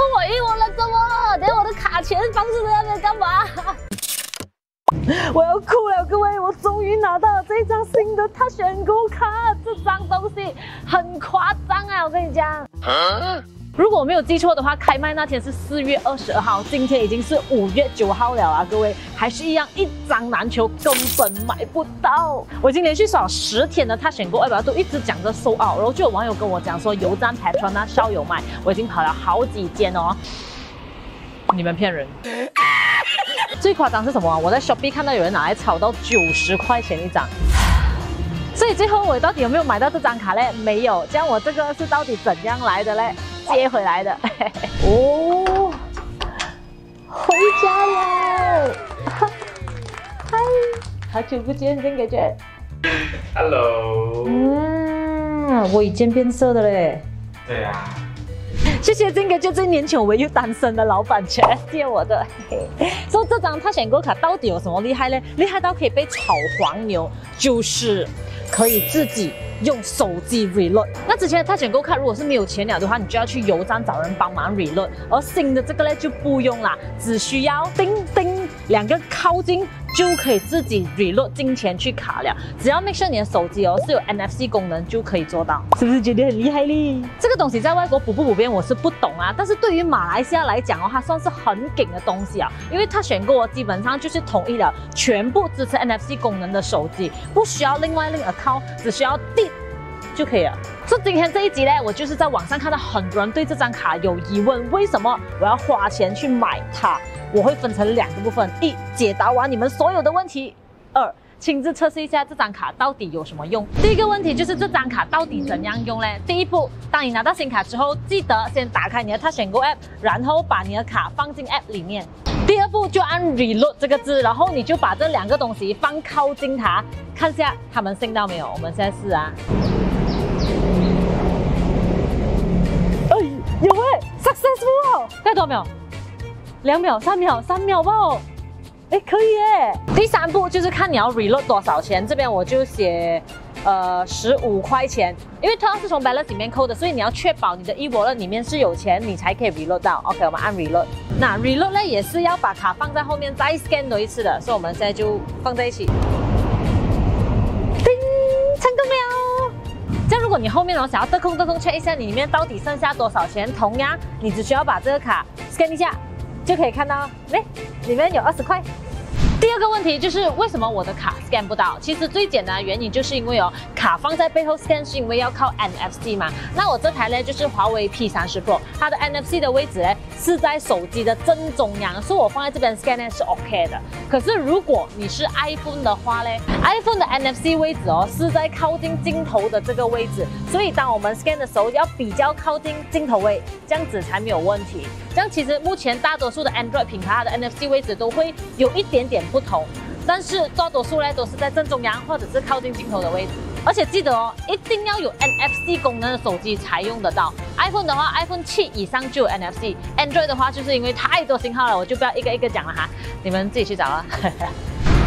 扣我一窝了，怎么？等下我的卡钱放置在那边干嘛？我要哭了，各位，我终于拿到了这张新的他选购卡，这张东西很夸张啊！我跟你讲。如果我没有记错的话，开卖那天是四月二十二号，今天已经是五月九号了啊！各位还是一样一张难求，根本买不到。我已经连续刷十天的他选购，二百都一直讲着收奥，然后就有网友跟我讲说油站 Petron 那稍有卖，我已经跑了好几间哦。你们骗人！最夸张是什么？我在 Shopee 看到有人拿来炒到九十块钱一张。所以最后我到底有没有买到这张卡嘞？没有。这样我这个是到底怎样来的嘞？接回来的。哦，回家了。嗨，好久不见，真感觉。Hello。嗯，我已经变色的嘞。对啊。谢谢金哥，就最年前我又单身的老板全借我的。说这张他选购卡到底有什么厉害呢？厉害到可以被炒黄牛，就是可以自己。用手机 reload，那之前的泰选购卡如果是没有钱了的话，你就要去油站找人帮忙 reload，而新的这个呢就不用啦，只需要叮叮两个靠近就可以自己 reload 金钱去卡了，只要 make sure 你的手机哦是有 NFC 功能就可以做到，是不是觉得很厉害哩？这个东西在外国普不普遍我是不懂啊，但是对于马来西亚来讲哦，它算是很顶的东西啊，因为它选购基本上就是统一了全部支持 NFC 功能的手机，不需要另外另 account，只需要第。就可以了。所以今天这一集呢，我就是在网上看到很多人对这张卡有疑问，为什么我要花钱去买它？我会分成两个部分：一、解答完你们所有的问题；二、亲自测试一下这张卡到底有什么用。第一个问题就是这张卡到底怎样用呢？第一步，当你拿到新卡之后，记得先打开你的他选购 App，然后把你的卡放进 App 里面。第二步就按 Reload 这个字，然后你就把这两个东西放靠近它，看下它们信到没有。我们现在试啊。有哎，successful！再多秒，两秒、三秒、三秒吧。哎，可以哎。第三步就是看你要 reload 多少钱，这边我就写呃十五块钱，因为它是从 balance 里面扣的，所以你要确保你的 e wallet 里面是有钱，你才可以 reload 到。OK，我们按 reload。那 reload 呢也是要把卡放在后面再 scan 多一次的，所以我们现在就放在一起。叮，成功了。这样如果你后面哦想要得空得空 check 一下你里面到底剩下多少钱，同样你只需要把这个卡 scan 一下，就可以看到，哎，里面有二十块。第二个问题就是为什么我的卡 scan 不到？其实最简单的原因就是因为哦，卡放在背后 scan 是因为要靠 NFC 嘛。那我这台呢就是华为 P 三十 Pro，它的 NFC 的位置呢是在手机的正中央，所以我放在这边 scan 呢是 OK 的。可是如果你是 iPhone 的话呢，iPhone 的 NFC 位置哦是在靠近镜头的这个位置，所以当我们 scan 的时候要比较靠近镜头位，这样子才没有问题。这样其实目前大多数的 Android 品牌它的 NFC 位置都会有一点点。不同，但是大多数呢都是在正中央或者是靠近镜头的位置，而且记得哦，一定要有 NFC 功能的手机才用得到。iPhone 的话，iPhone 七以上就有 NFC；Android 的话，就是因为太多型号了，我就不要一个一个讲了哈，你们自己去找啊。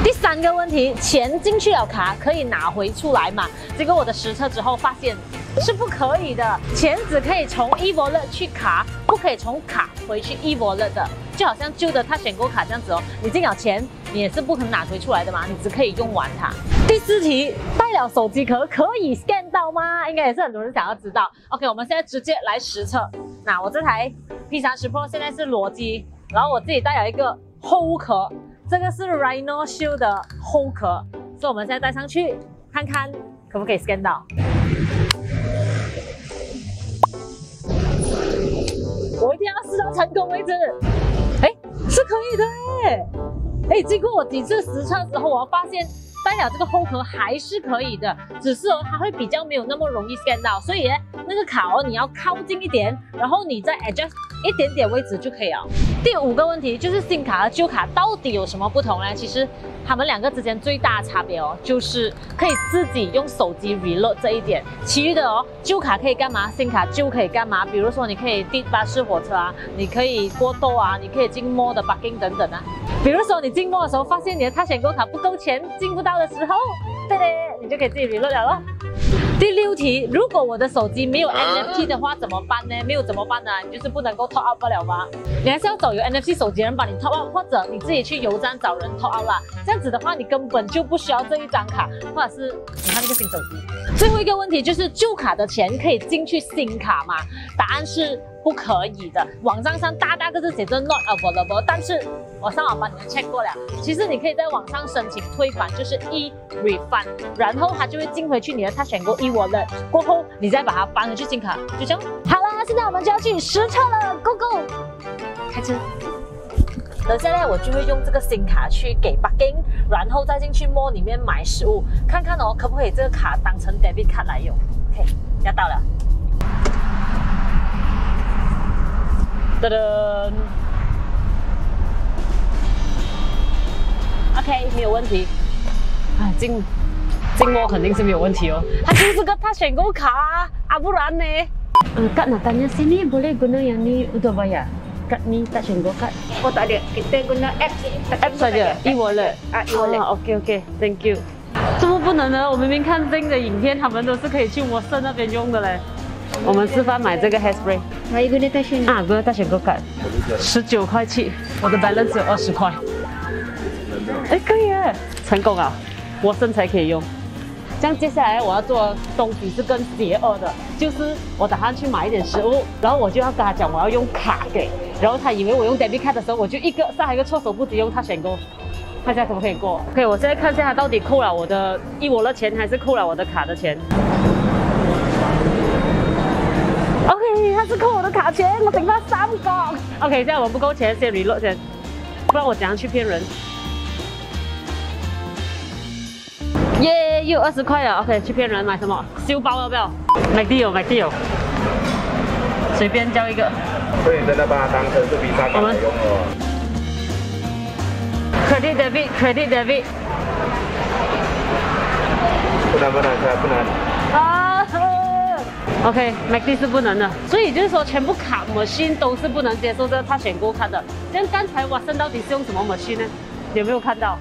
第三个问题，钱进去了卡可以拿回出来吗？结果我的实测之后发现是不可以的，钱只可以从 e wallet 去卡，不可以从卡回去 e wallet 的。就好像旧的他选购卡这样子哦，你进了钱，你也是不可能拿回出来的嘛，你只可以用完它。第四题，带了手机壳可以 scan 到吗？应该也是很多人想要知道。OK，我们现在直接来实测。那我这台 P 三十 Pro 现在是裸机，然后我自己带了一个后壳，这个是 Rhino Shield 的后壳，所以我们现在戴上去，看看可不可以 scan 到。我一定要试到成功为止。哎，是可以的哎，哎，经过我几次实测之后，我发现戴了这个后壳还是可以的，只是哦，它会比较没有那么容易 scan 到，所以呢那个卡哦，你要靠近一点，然后你再 adjust 一点点位置就可以了。第五个问题就是新卡和旧卡到底有什么不同呢？其实它们两个之间最大的差别哦，就是可以自己用手机 reload 这一点。其余的哦，旧卡可以干嘛？新卡就可以干嘛？比如说你可以订巴士、火车啊，你可以过渡啊，你可以进 m 的 parking 等等啊。比如说你进 m 的时候发现你的探险购卡不够钱，进不到的时候。对嘞，你就可以自己 reload 了咯。第六题，如果我的手机没有 NFT 的话怎么办呢？没有怎么办呢？你就是不能够 top up 不了吗？你还是要找有 NFT 手机的人帮你 top up，或者你自己去邮站找人 top up 啦。这样子的话，你根本就不需要这一张卡，或者是你看这个新手机。最后一个问题就是旧卡的钱可以进去新卡吗？答案是不可以的。网站上大大个字写着 not available，但是我上网帮你们 check 过了，其实你可以在网上申请退款，就是 e refund，然后它就会进回去你的 Touch and Go e wallet，过后你再把它搬回去新卡，就这样。好了，现在我们就要去实测了，Go Go，开车。等下呢，我就会用这个新卡去给 bugging，然后再进去 mall 里面买食物，看看哦可不可以这个卡当成 debit 卡来用。OK，要到了。噔噔。OK，没有问题。啊，进进 mall 肯定是没有问题哦。它就是个他选购卡啊，啊不然呢？Uh, Kak nak tanya sini boleh guna yang ni untuk bayar? Kad ni tak senggo kad. Oh tak ada. Kita guna app. app saja，e wallet。Ah, e-wallet. 啊，OK OK，Thank you。怎么不能呢？我明明看 Zing 的影片，他们都是可以去沃森那边用的嘞。我们示范买这个 hairspray Mari guna tasha ni. 啊，不要大选购卡，十九块七，我的 balance 只有二十块。哎，可以耶，成功啊！我身材可以用。这样接下来我要做的东西是更邪恶的，就是我打算去买一点食物，然后我就要跟他讲我要用卡给，然后他以为我用 debit card 的时候，我就一个上海一个措手不及用他选购，看一下可不可以过。OK，我现在看一下他到底扣了我的一我的钱，还是扣了我的卡的钱。扣我的卡钱，我顶他三个。OK，现在我不够钱，先 reload 先，不然我怎样去骗人？耶，又二十块了。OK，去骗人买什么？修包要不要？买地有，买地有。随便交一个。所以你真的把它当成是 Visa 卡来用哦。Credit debit, credit debit。不能不能，现在不能。OK，MacD 是不能的，所以就是说全部卡模芯都是不能接受的，他选过卡的。像刚才 Watson 到底是用什么模芯呢？有没有看到？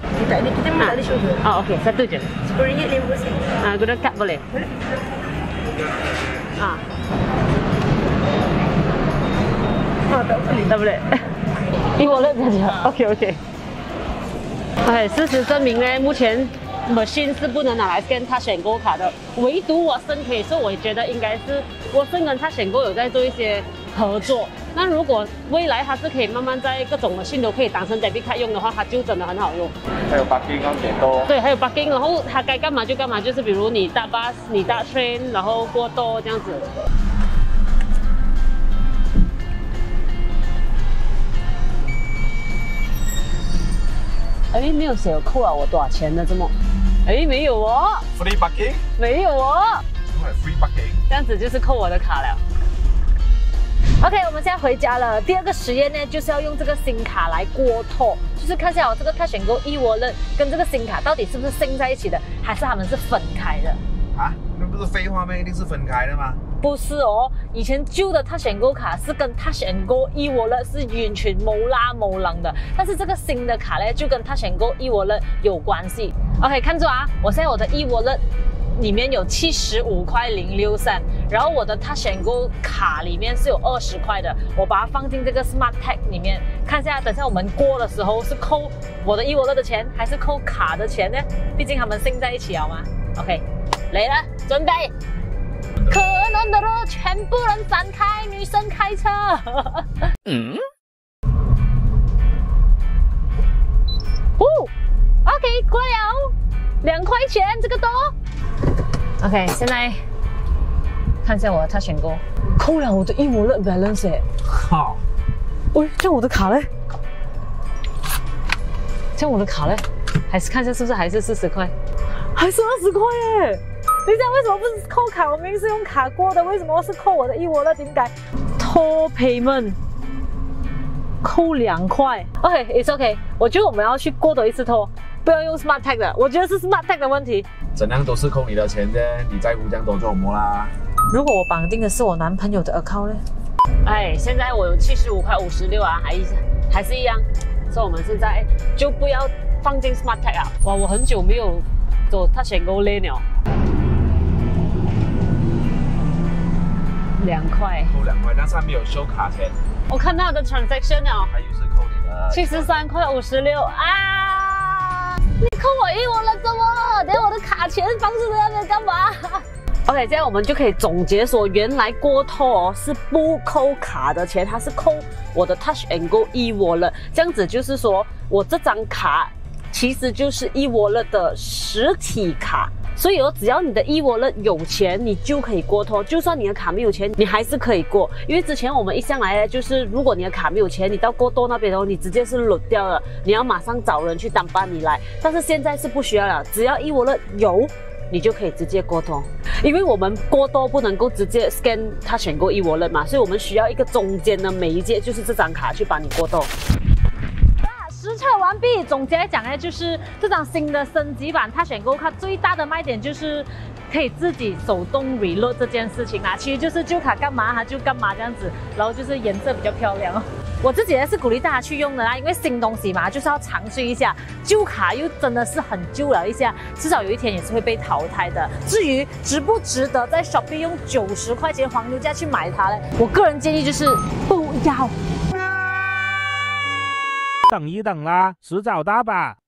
啊？，OK，再对准。啊，卡，不。啊。啊，Double。比我。OK，OK。哎，事实证明呢，目前。Machine 是不能拿来 scan 他选购卡的，唯独我森可以，所以我觉得应该是我森跟他选购有在做一些合作。那如果未来它是可以慢慢在各种 machine 都可以当成 debit 卡用的话，它就真的很好用。还有 parking 要给多。对，还有 parking，然后它该干嘛就干嘛，就是比如你搭 bus、你搭 train，然后过多这样子。哎，没有写有扣啊我多少钱呢？这么？哎，没有哦，Free parking？没有哦，free parking。这样子就是扣我的卡了。OK，我们现在回家了。第二个实验呢，就是要用这个新卡来过透，就是看一下我这个 and Go e wallet 跟这个新卡到底是不是 sync 在一起的，还是他们是分开的？啊，那不是废话吗？一定是分开的吗？不是哦，以前旧的 Touch and Go 卡是跟 Touch and Go e wallet 是完全冇拉冇楞的，但是这个新的卡呢，就跟 Touch and Go e wallet 有关系。OK，看住啊，我现在我的 e wallet 里面有七十五块零六三，然后我的 Touch and Go 卡里面是有二十块的，我把它放进这个 Smart Tag 里面，看一下等下我们过的时候是扣我的 e wallet 的钱，还是扣卡的钱呢？毕竟他们 sync 在一起了嘛。OK，来了，准备。可能的路，全部人闪开，女生开车。嗯。哦，OK，过了，两块钱，这个多。OK，现在看一下我的 Touch and Go，，扣了我的一模的 balance 哎。好，喂，这样我的卡嘞？这样我的卡嘞？还是看一下是不是还是四十块？还是二十块耶？等一下，为什么不是扣卡？我明明是用卡过的，为什么是扣我的一窝的？点解？拖 payment 扣两块。OK，it's OK。我觉得我们要去过多一次拖，不要用 Smart Tag 的。我觉得是 Smart Tag 的问题。怎样都是扣你的钱啫，你在乎这样多做什么啦？如果我绑定的是我男朋友的 account 呢？哎，现在我有七十五块五十六啊，还一还是一样，所以我们现在就不要放进 Smart Tag 啊。哇，我很久没有走 Touch and Go Lane 了。两块，扣两块，但上面有收卡钱，我看到的 transaction 了，还有是扣你的七十三块五十六啊！扣我一窝了，怎么？等下我的卡钱放在那边干嘛？OK，现在我们就可以总结说，原来郭涛哦是不扣卡的钱，他是扣我的 Touch and Go 一 wallet，这样子就是说我这张卡其实就是一 wallet 的实体卡。所以哦，只要你的 e wallet 有钱，你就可以过头。就算你的卡没有钱，你还是可以过。因为之前我们一向来，就是如果你的卡没有钱，你到过多那边的话，你直接是漏掉了，你要马上找人去当班你来。但是现在是不需要了，只要 e wallet 有，你就可以直接过头。因为我们过多不能够直接 scan 它选购 e wallet 嘛，所以我们需要一个中间的媒介，就是这张卡去帮你过头。测完毕，总结来讲呢，就是这张新的升级版，它选购卡最大的卖点就是可以自己手动 reload 这件事情啦。其实就是旧卡干嘛它就干嘛这样子，然后就是颜色比较漂亮。我自己也是鼓励大家去用的啦，因为新东西嘛，就是要尝试一下。旧卡又真的是很旧了一下，至少有一天也是会被淘汰的。至于值不值得在 Shopee 用九十块钱黄牛价去买它呢？我个人建议就是不要。等一等啦，迟早大吧。